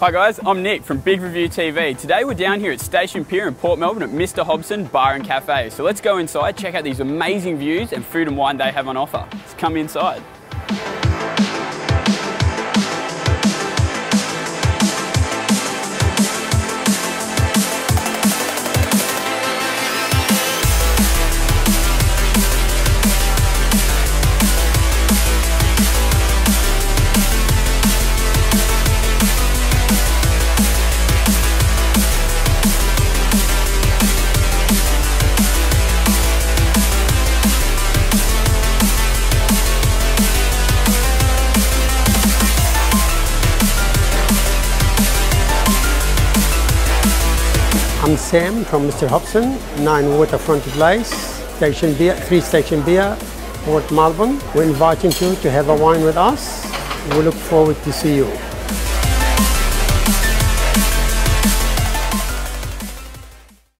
Hi guys, I'm Nick from Big Review TV. Today we're down here at Station Pier in Port Melbourne at Mr Hobson Bar and Cafe. So let's go inside, check out these amazing views and food and wine they have on offer. Let's come inside. I'm Sam from Mr. Hobson, 9 Waterfront Place, Station Pier, 3 Station Pier, Port Melbourne. We're inviting you to have a wine with us. We look forward to see you.